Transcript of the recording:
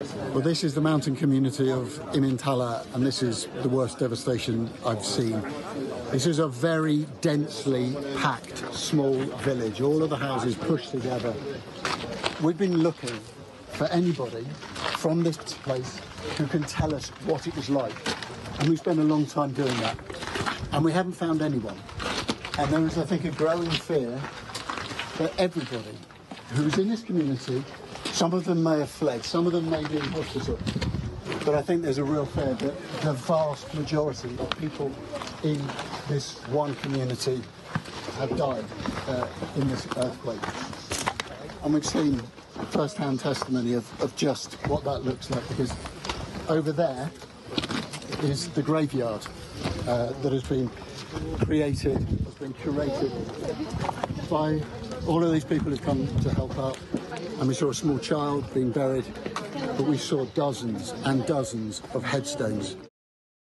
Well, this is the mountain community of Imintala, and this is the worst devastation I've seen. This is a very densely packed small village, all of the houses pushed together. We've been looking for anybody from this place who can tell us what it was like, and we've spent a long time doing that, and we haven't found anyone. And there is, I think, a growing fear that everybody who's in this community, some of them may have fled, some of them may be in hospital, but I think there's a real fear that the vast majority of people in this one community have died uh, in this earthquake. And we've seen first-hand testimony of, of just what that looks like because over there is the graveyard uh, that has been created, been curated by all of these people who've come to help out. And we saw a small child being buried, but we saw dozens and dozens of headstones